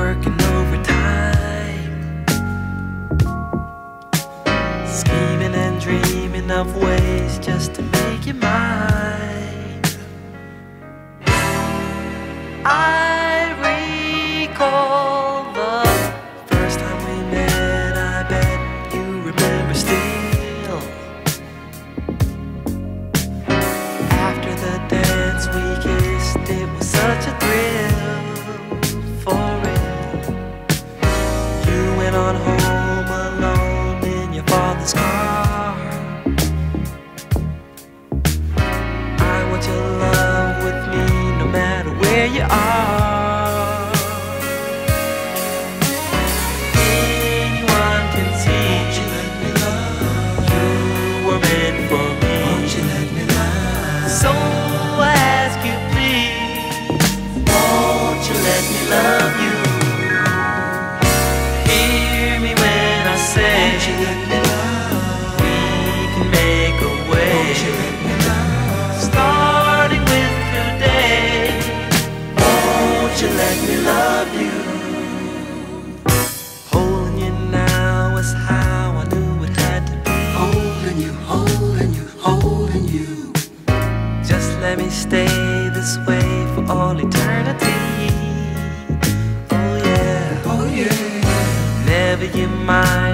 working overtime. Scheming and dreaming of ways just to make you mine. I on hold. and you. Just let me stay this way for all eternity. Oh yeah, oh yeah. Never you mind.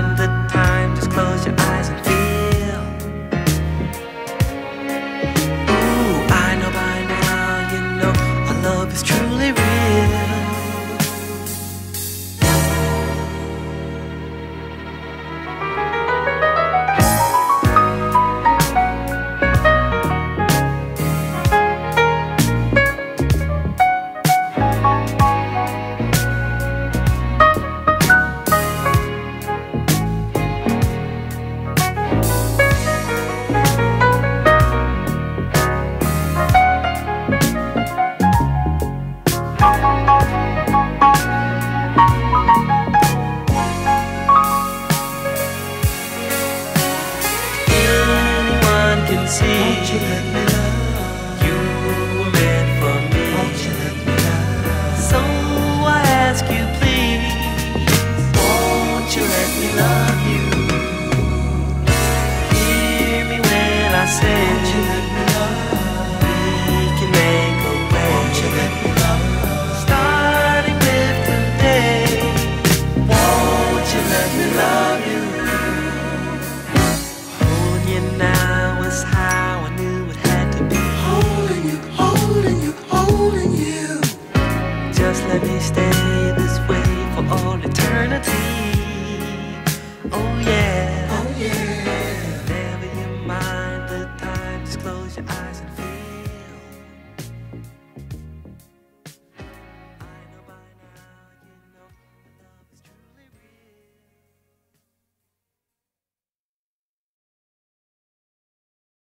Don't you let me